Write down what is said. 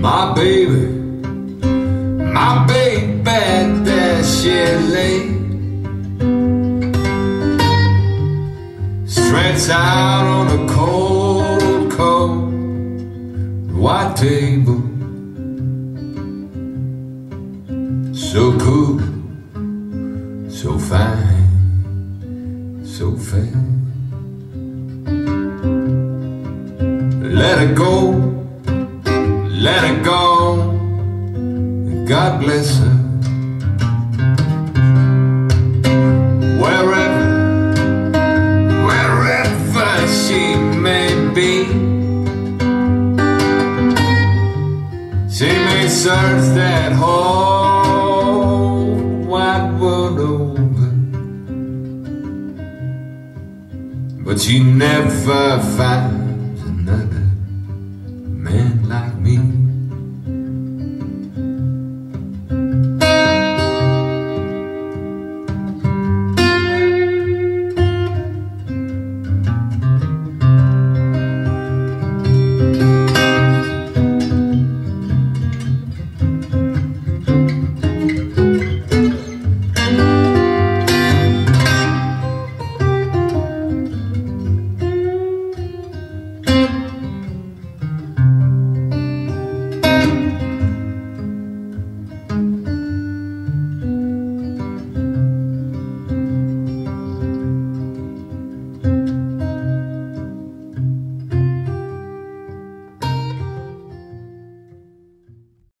My baby, my baby, that she lay out on a cold, cold white table, so cool, so fine, so fair. Let it go let it go. God bless her. Wherever, wherever she may be, she may search that whole wide world over, but she never finds